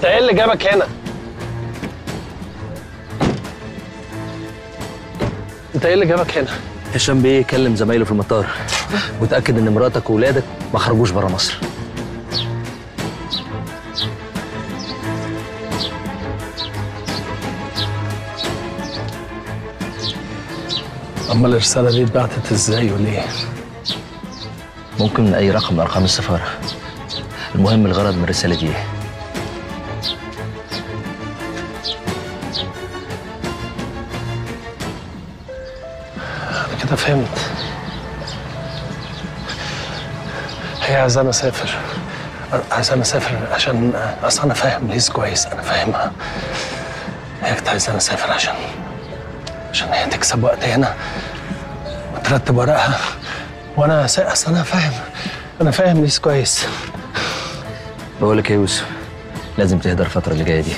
انت إيه اللي جابك هنا؟ انت إيه اللي جابك هنا؟ هشام بيه كلم زمايله في المطار. وتاكد إن مراتك واولادك ما خرجوش بره مصر. أما الرساله دي اتبعتت إزاي وليه؟ ممكن من أي رقم من أرقام السفارة. المهم الغرض من الرسالة دي إيه؟ كده فهمت. هي عايزاني أسافر. عايزاني أسافر عشان أصل أنا فاهم ليز كويس أنا فاهمها. هي كانت عايزاني أسافر عشان عشان هي تكسب وقت هنا وترتب ورقها. وأنا أصل أنا فاهم أنا فاهم ليز كويس. بقول لك إيه يا يوسف؟ لازم تهدى الفترة اللي جاية دي.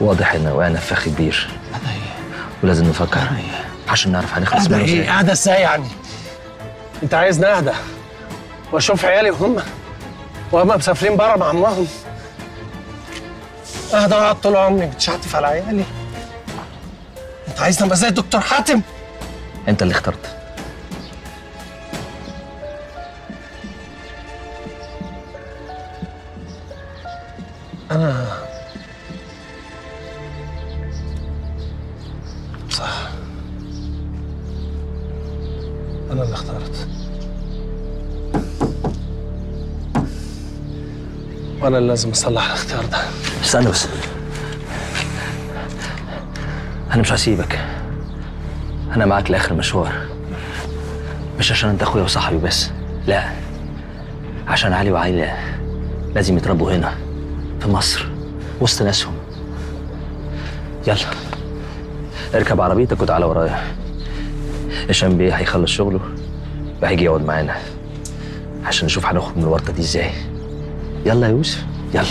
واضح إن وقعنا في فخ كبير. ولازم نفكر. عشان نعرف هنخلص منه إيه إزاي. اهدى إزاي يعني؟ أنت عايزني اهدى وأشوف عيالي وهم؟ وهم مسافرين بره مع أمهم؟ اهدى واقعد طول عمري بتشعتف على عيالي. أنت عايزني أبقى زي الدكتور حاتم؟ أنت اللي اخترت. أنا أنا اللي اخترت. وأنا اللي لازم أصلح الاختيار ده. استنى بس. أنا مش هسيبك. أنا معاك لآخر المشوار مش عشان أنت أخويا وصاحبي بس. لا. عشان علي وعايلة لازم يتربوا هنا في مصر وسط ناسهم. يلا. اركب عربيتك وتعالى ورايا. هشام بيه؟ هيخلص شغله؟ وهيجي يقعد معانا. عشان نشوف هنخرج من الورطة دي إزاي. يلا يا يوسف. يلا.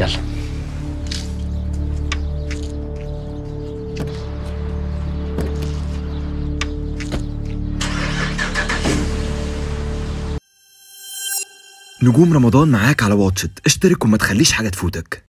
يلا. نجوم رمضان معاك على واتشت. اشترك وما تخليش حاجة تفوتك.